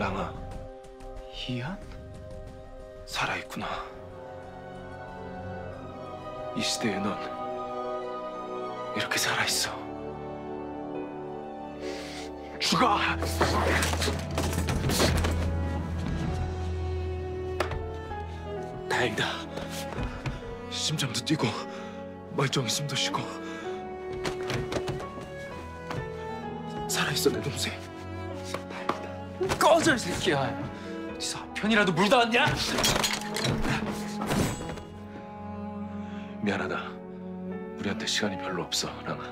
랑아, 희한? 살아있구나. 이 시대에 넌 이렇게 살아있어. 죽어! 다행이다. 심장도 뛰고 멀쩡히 숨도 쉬고 살아있어 내 동생. 꺼져 이 새끼야. 어디서 편이라도 물다 왔냐? 미안하다. 우리한테 시간이 별로 없어, 랑아.